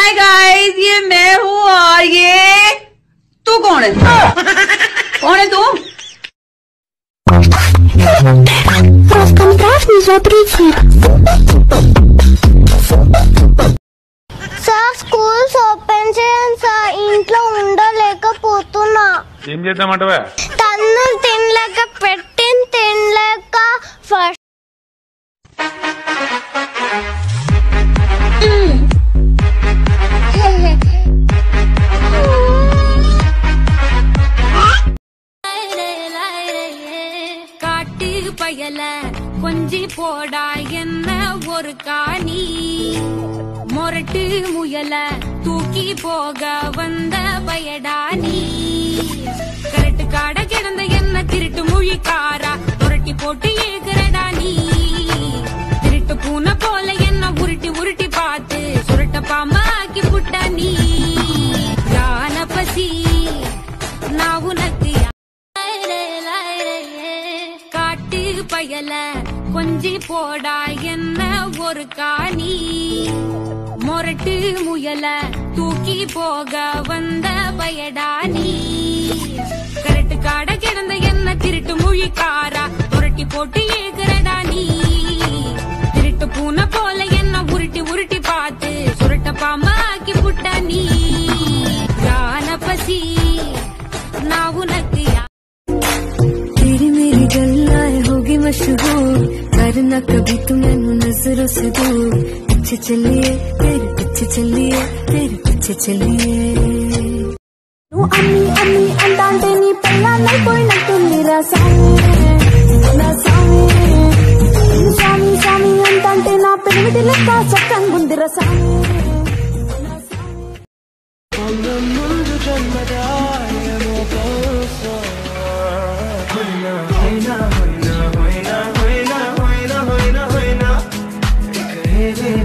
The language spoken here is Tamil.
हाय गाइस ये मैं हूँ और ये तू कौन है कौन है तू Rozkontrast mi zobricie. Sir schools open చేయండి సార్ ఇంట్లో ఉండలేకపోతున్నా ఏం చేద్దామంటవా తన్ను తినలేక పెట్టిన తినలేక ఫస్ట్ காட்டு பயல கொஞ்சி போடா என்ன ஒரு காணி? மொரட்டு முயல தூக்கி போக வந்த பயடா நீ. கரட்டு காட கிடந்த என்ன திருட்டு மொழிக்கார பயல கொஞ்சி போடா என்ன ஒரு காணி? மொரட்டு முயல தூக்கி போக வந்த பயடா நீ. கரட்டு காட கிடந்த என்ன திருட்டு மொழிக்காரா? புரட்டி போட்டு ஏகுறடா நீ. திருட்டு பூனை போல என்ன உருட்டி உருட்டி பார்த்து சுருட்ட பாம்பா ஆக்கி புட்டா நீ. யான பசி நான் உனக்கு யா- मशहूर करना कभी तुम मैनू नजरों से दूर पीछे चलिए तेरे पीछे चलिए तेरे पीछे चलिए నువ్వు అమ్మి అమ్మి అంటాంటే నీ పెళ్ళాన్నైపోయినట్టుంది రా సామి నా సామి నిన్ను స్వామి స్వామి అంటాంటే నా పెనిమిటి లెక్క చక్కంగుంది రా సామి yeah